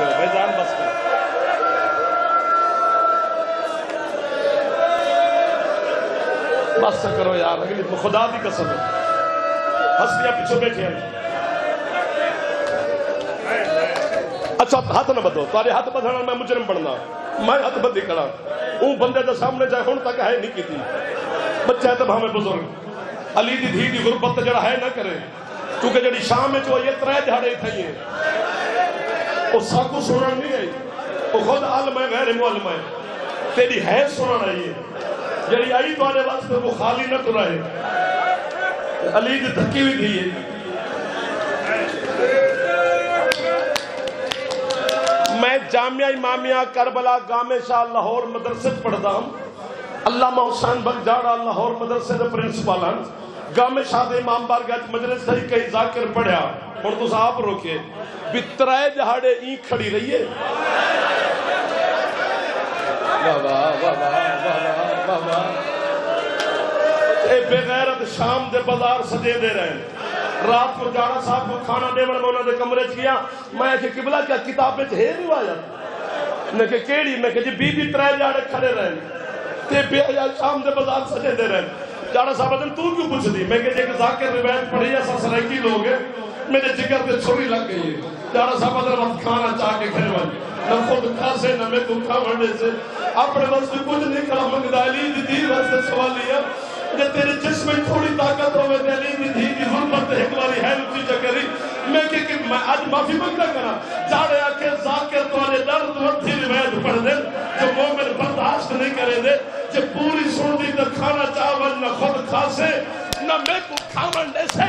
बस कर बस करो यार। अगली तो खुदा की कसम है। हस्तियाँ पीछे बैठे हैं। अच्छा हथ ना बदो तारे हथ बधना मैं मुजरम बनना। मैं हथ बदी करा। वो बंदे के सामने जाए हूँ तक है नहीं की बच्चा तो भावे बुज़ुर्ग। अली दी धी दी गुरबत जरा है ना करे। क्योंकि जड़ी शाम जो ये त्रै दिहाड़े थई है। वो साकू नहीं आई। वो खुद आलम है गैर मुअल्लम है तेरी है सुनन आई है। जड़ी आई तुम्हारे वास्ते वो खाली न तुराए अली दी धक्की भी थी मैं जामिया इमामिया करबला गामे शाह लाहौर मदरसे च पढ़दा हूँ। अल्लामा हुसैन बगजाड़ा लाहौर मदरसे दे प्रिंसिपल हैं। गामे शाह इमाम बारगाह च मजलिस कई जाकिर पढ़या सजे दे रहे रात को जाड़ा साहब को खाना देवन में है बीबी त्रै जाड़े खड़े रहे शाम सजे दे रहे तू क्यों पूछ दी मैं के रिवायत पढ़ी सराइकी लोग। मेरे जिगर पे छुरी लग गई है। जाड़ा साहब अदर वक्त खाना चाह के खेल वाली न खुद खासे न मैं कुखा वंडे से। अपने वास्ते कुछ नहीं करा मंगदा अली दी दी वास्ते सवाल लिया। जे तेरे जिस्म में थोड़ी ताकत होवे ते अली दी धी दी गुरबत एक बारी है उठी चकरी मैं के कि मैं आज माफ़ी मंगता करा। जाड़े आके जाकिर तोरे दर्द वर्थी रिवायत पढ़ दे। जो मोमिन बर्दाश्त नहीं करे दे, जे पूरी सुन दी तो खाना चावल न खुद खासे न मैं को खावन दे से।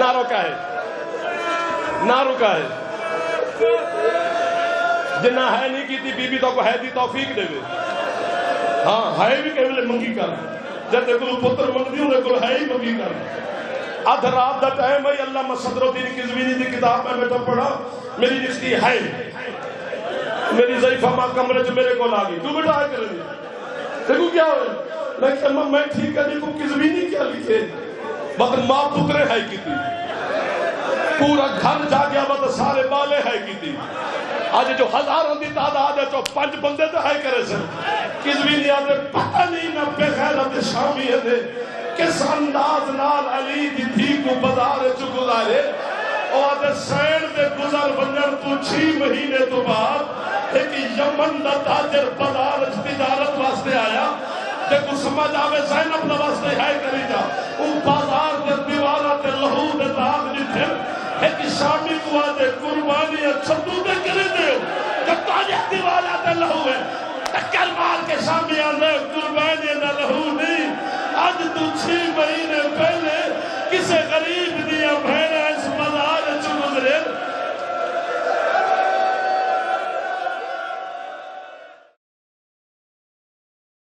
ना रोका है। ना रुका है। जिन्ना है नहीं की थी, बीबी तो को है दी तौफीक देवे। हाँ है भी केवल मंगी कर। जब देखो पुत्र मंगदी हूँ देखो है ही मंगी कर। अध रात का टाइम है, अल्लाह सदरुद्दीन किजवीनी की किताब में बैठा पढ़ा। मेरी रिश्ती है। मेरी जईफा माँ कमरे च मेरे को गई। तू बेटा कर। देखो क्या हो मैं मैं ठीक है, देखो किजवीनी क्या लिखे बस माँ पुत्रे है की थी पूरा घर जा गया बस सारे बाले है की थी आज जो हज़ारों की तादाद है जो पाँच बंदे तो है करे सर। किस भी नहीं आते पता नहीं ना बेखैरत शामी है किस अंदाज नाल अली दी थी को बाज़ार च गुजारे? और सैन दे गुजर बनन तू 6 महीने तो बाद एक यमन दा ताजर बाज़ार तिजारत वास्ते आया। देखो समझ आवे जैनब दा वास्ते है करी जा। उन बाज़ार दे दीवारा ते लहू दे दाग जिथे एक शामी को आते कुर्बानी छतू ते करे दे जब ताजे दीवारा ते लहू है। टक्कर मार के शामी आंदे